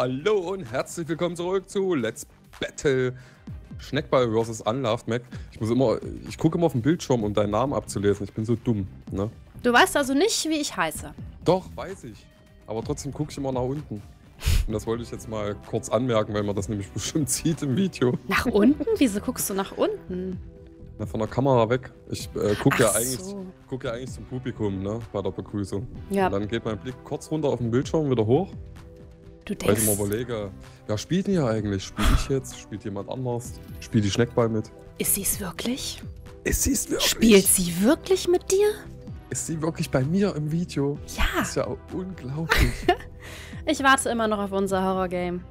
Hallo und herzlich willkommen zurück zu Let's Battle Schneckball vs. Unloved Mac. Ich muss immer, ich gucke immer auf den Bildschirm, um deinen Namen abzulesen. Ich bin so dumm, ne? Du weißt also nicht, wie ich heiße. Doch, weiß ich. Aber trotzdem gucke ich immer nach unten. Und das wollte ich jetzt mal kurz anmerken, weil man das nämlich bestimmt sieht im Video. Nach unten? Wieso guckst du nach unten? Na, von der Kamera weg. Ich äh, gucke ja, eigentlich, so. guck ja eigentlich zum Publikum, ne? Bei der Begrüßung. Ja, Und dann geht mein Blick kurz runter auf den Bildschirm, wieder hoch. Du Weil ich denkst. mir überlege, wer spielt denn hier eigentlich? Spiel ich jetzt? Spielt jemand anders? Spielt die Schneckball mit? Ist sie es wirklich? Ist sie es wirklich? Spielt sie wirklich mit dir? Ist sie wirklich bei mir im Video? Ja. Das ist ja auch unglaublich. Ich warte immer noch auf unser Horror-Game.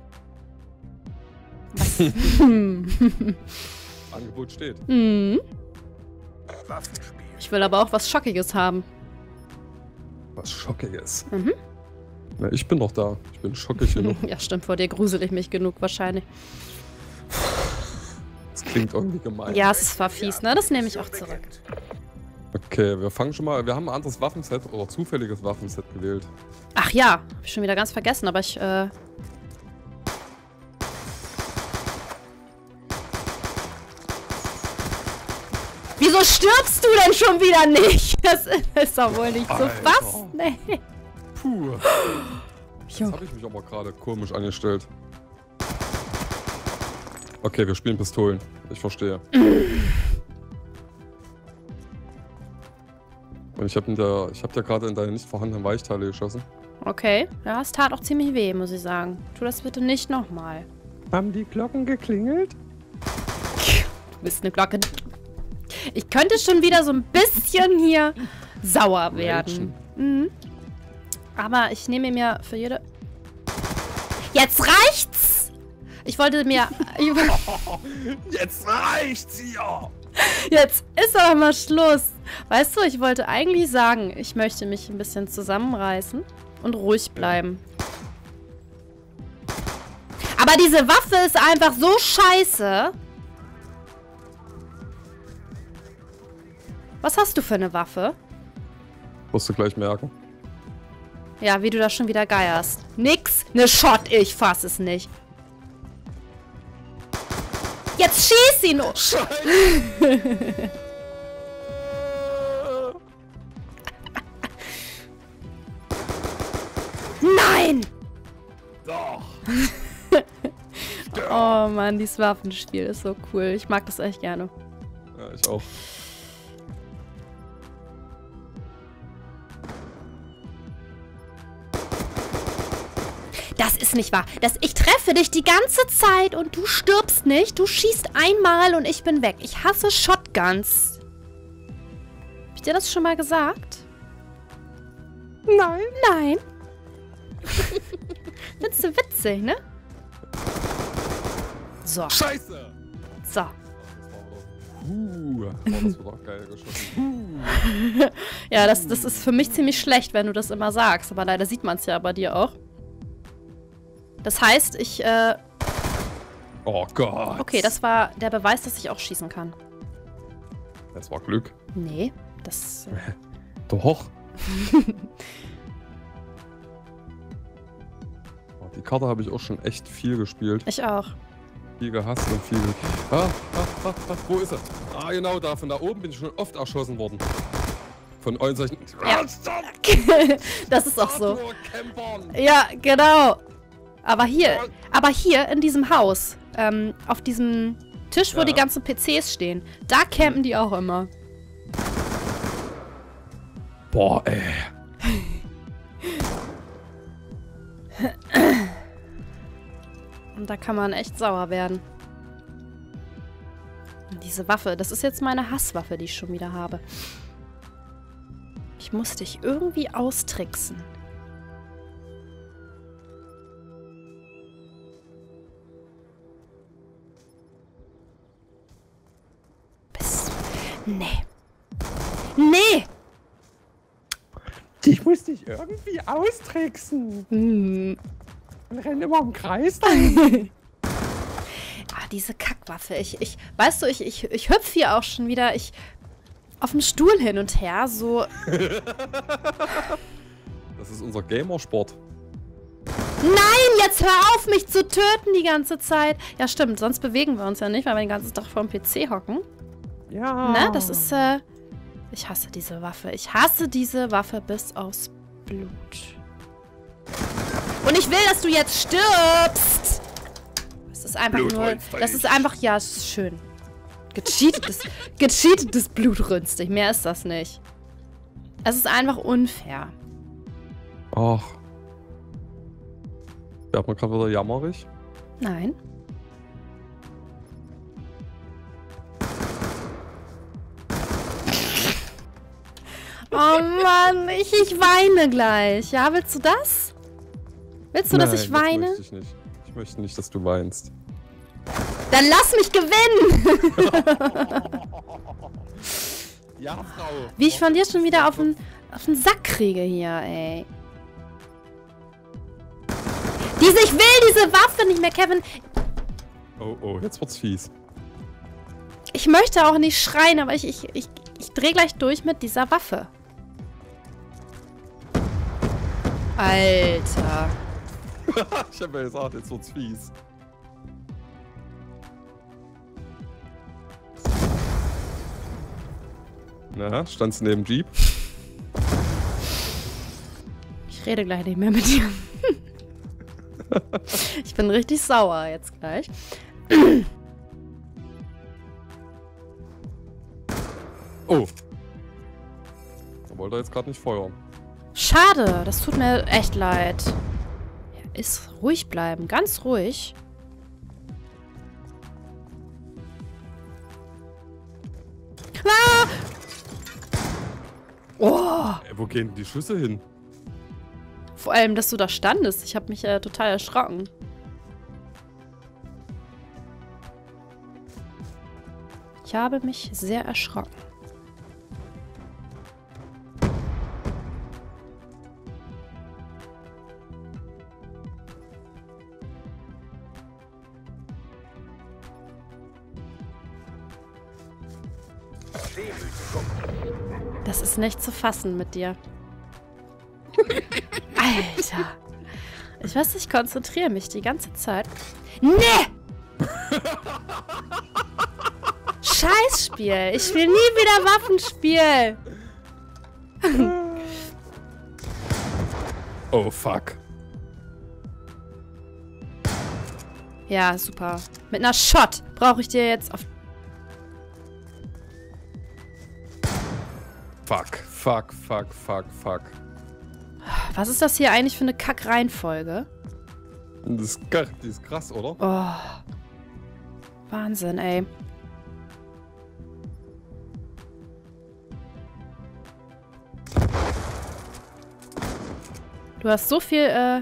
Was? Angebot steht. Hm. Ich will aber auch was Schockiges haben. Was Schockiges. Mhm. Na, ich bin doch da. Ich bin schockig genug. Ja, stimmt, vor dir grusel ich mich genug wahrscheinlich. Das klingt irgendwie gemein. Ja, es war fies, ne? Das nehme ich auch zurück. Okay, wir fangen schon mal. Wir haben ein anderes Waffenset oder zufälliges Waffenset gewählt. Ach ja, hab ich schon wieder ganz vergessen, aber ich, äh... Wieso stirbst du denn schon wieder nicht? Das ist doch wohl nicht so Alter. fast. Nee. Puh. Jetzt habe ich mich aber gerade komisch angestellt. Okay, wir spielen Pistolen. Ich verstehe. Und ich habe dir, ich hab dir gerade in deine nicht vorhandenen Weichteile geschossen. Okay, ja, es tat auch ziemlich weh, muss ich sagen. Tu das bitte nicht nochmal. Haben die Glocken geklingelt? Du bist eine Glocke. Ich könnte schon wieder so ein bisschen hier sauer werden. Mhm. Aber ich nehme mir für jede... Jetzt reicht's! Ich wollte mir... Jetzt reicht's hier! Jetzt ist aber mal Schluss. Weißt du, ich wollte eigentlich sagen, ich möchte mich ein bisschen zusammenreißen und ruhig bleiben. Aber diese Waffe ist einfach so scheiße. Was hast du für eine Waffe? Musst du gleich merken. Ja, wie du da schon wieder geierst. Nix, ne Shot, ich fass es nicht. Jetzt schieß ihn! oh. Nein! Doch! Oh Mann, dieses Waffenspiel ist so cool. Ich mag das echt gerne. Ja, ich auch. Ist nicht wahr. Das, ich treffe dich die ganze Zeit und du stirbst nicht. Du schießt einmal und ich bin weg. Ich hasse Shotguns. Hab ich dir das schon mal gesagt? Nein! Nein. Findest du witzig, ne? So, Scheiße! so. Uh, das wird auch geil geschossen. Ja, das, das ist für mich ziemlich schlecht, wenn du das immer sagst. Aber leider sieht man es ja bei dir auch. Das heißt, ich, äh, Oh Gott! okay, das war der Beweis, dass ich auch schießen kann. Das war Glück. Nee, das, äh, Doch. Oh, Die Karte habe ich auch schon echt viel gespielt. ich auch. Viel gehasst und viel. Ah, ah, ah, ah, wo ist er? Ah, genau, da. Von da oben bin ich schon oft erschossen worden. Von euren solchen. Ja. das ist auch so. Ja, genau. Aber hier, aber hier in diesem Haus, ähm, auf diesem Tisch, wo Ja. die ganzen PCs stehen, da campen die auch immer. Boah, ey. Und da kann man echt sauer werden. Und diese Waffe, das ist jetzt meine Hasswaffe, die ich schon wieder habe. Ich muss dich irgendwie austricksen. Nee. Nee! Ich muss dich irgendwie austricksen. Hm. Und renn immer im Kreis. Ah, diese Kackwaffe. Ich, ich, weißt du, ich, ich, ich hüpf hier auch schon wieder. Ich auf dem Stuhl hin und her, so. Das ist unser Gamersport. Nein, jetzt hör auf, mich zu töten die ganze Zeit. Ja, stimmt, sonst bewegen wir uns ja nicht, weil wir den ganzen Tag vor dem PC hocken. Ja. Ne, das ist, äh... Ich hasse diese Waffe. Ich hasse diese Waffe bis aufs Blut. Und ich will, dass du jetzt stirbst. Das ist einfach Blut nur... Das ist einfach... Ja, es ist schön. Gecheatetes, gecheatetes Blut rünst dich. Mehr ist das nicht. Es ist einfach unfair. Ach. Wird man gerade wieder jammerig? Nein. Oh Mann, ich, ich weine gleich. Ja, willst du das? Willst du, dass ich Nein, weine? Das möchte ich nicht. Ich möchte nicht, dass du weinst. Dann lass mich gewinnen! Ja, Frau. Wie ich von dir schon wieder auf den, auf den Sack kriege hier, ey. Diese, ich will diese Waffe nicht mehr, Kevin. Oh, oh, jetzt wird's fies. Ich möchte auch nicht schreien, aber ich, ich, ich, ich drehe gleich durch mit dieser Waffe. Alter. ich hab ja gesagt, jetzt wird's fies. Na, standst neben Jeep? Ich rede gleich nicht mehr mit dir. ich bin richtig sauer jetzt gleich. Oh. Da wollte er jetzt gerade nicht feuern. Schade, das tut mir echt leid. Ja, ist ruhig bleiben, ganz ruhig. Ah! Oh, Ey, wo gehen denn die Schüsse hin? vor allem, dass du da standest. Ich habe mich äh, total erschrocken. Ich habe mich sehr erschrocken. Das ist nicht zu fassen mit dir. Alter. Ich weiß, ich konzentriere mich die ganze Zeit. Nee! Scheißspiel. Ich will nie wieder Waffenspiel. Oh, fuck. Ja, super. Mit einer Shot brauche ich dir jetzt auf... Fuck, fuck, fuck, fuck, fuck. Was ist das hier eigentlich für eine Kackreihenfolge? Das ist, gar- die ist krass, oder? Oh. Wahnsinn, ey. Du hast so viel, äh...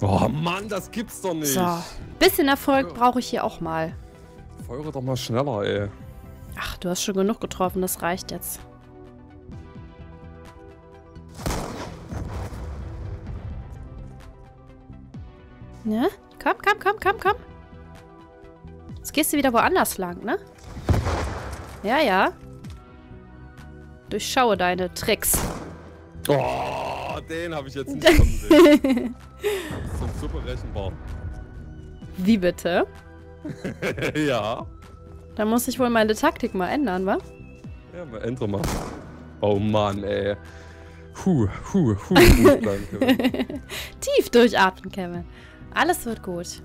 Oh Mann, das gibt's doch nicht. So. Bisschen Erfolg brauche ich hier auch mal. Feuere doch mal schneller, ey. Ach, du hast schon genug getroffen, das reicht jetzt. Ne? Komm, komm, komm, komm, komm. Jetzt gehst du wieder woanders lang, ne? Ja, ja. Durchschaue deine Tricks. Oh, den habe ich jetzt nicht kommen sehen. Das ist super berechenbar. Wie bitte? ja. Da muss ich wohl meine Taktik mal ändern, wa? Ja, mal Enter mal. Oh Mann, ey. Huh, huh, huh. Gut bleiben können. Tief durchatmen, Kevin. Alles wird gut.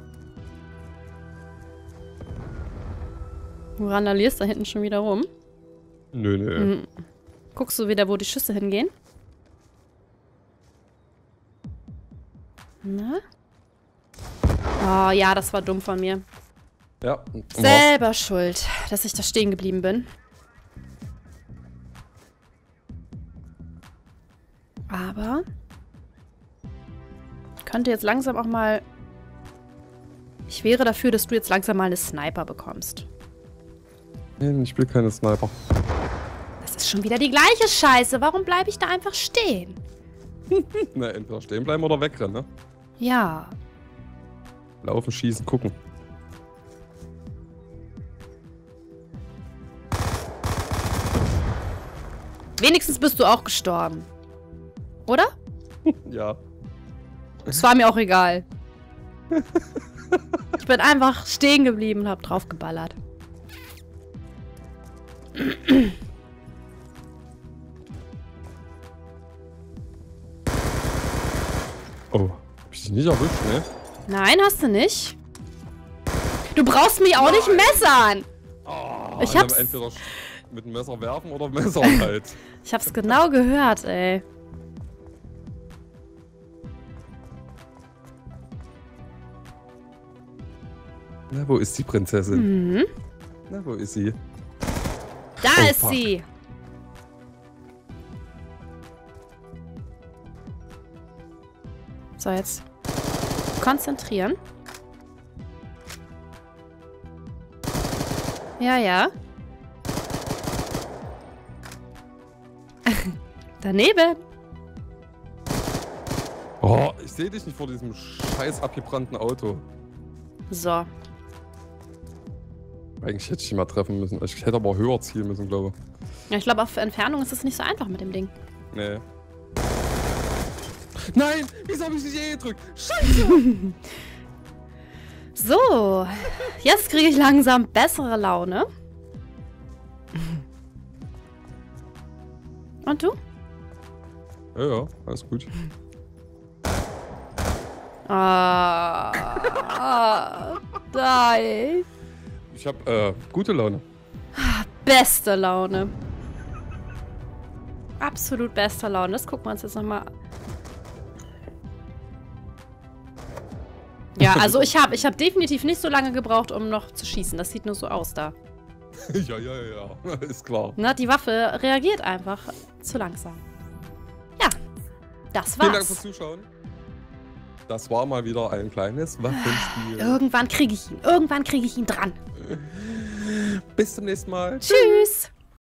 Du randalierst da hinten schon wieder rum. Nö, nö. Mhm. Guckst du wieder, wo die Schüsse hingehen? Na? Oh ja, das war dumm von mir. Ja. Selber schuld, dass ich da stehen geblieben bin. Aber könnte jetzt langsam auch mal. Ich wäre dafür, dass du jetzt langsam mal eine Sniper bekommst. Nee, ich spiele keine Sniper. Das ist schon wieder die gleiche Scheiße. Warum bleibe ich da einfach stehen? Na, entweder stehen bleiben oder wegrennen, ne? Ja. Laufen, schießen, gucken. Wenigstens bist du auch gestorben. Oder? ja. Es war mir auch egal. Ich bin einfach stehen geblieben und hab draufgeballert. Oh, hab ich dich nicht erwischt, ne? Nein, hast du nicht. Du brauchst mich auch nicht messern. Oh, Ich hab's- mit dem Messer werfen oder Messer halt. Ich hab's genau gehört, ey. Na, wo ist die Prinzessin? Mhm. Na, wo ist sie? Da Oh, ist fuck. sie. So, jetzt konzentrieren. Ja, ja. Daneben. Oh, ich sehe dich nicht vor diesem scheiß abgebrannten Auto. So. Eigentlich hätte ich ihn mal treffen müssen. Ich hätte aber höher zielen müssen, glaube Ja, ich glaube, auf Entfernung ist es nicht so einfach mit dem Ding. ich. Nee. Nein! Wieso habe ich nicht E gedrückt? Scheiße! So, jetzt kriege ich langsam bessere Laune. Und du? Ja, ja, alles gut. Ah, ah. Ich habe äh, gute Laune. Beste Laune. Absolut beste Laune. Das gucken wir uns jetzt nochmal Ja, also ich habe ich hab definitiv nicht so lange gebraucht, um noch zu schießen. Das sieht nur so aus da. ja, ja, ja, ja. Ist klar. Ne, die Waffe reagiert einfach zu langsam. Das Vielen Dank fürs war's. Zuschauen. Das war mal wieder ein kleines Waffenspiel. Irgendwann kriege ich ihn. Irgendwann kriege ich ihn dran. Bis zum nächsten Mal. Tschüss.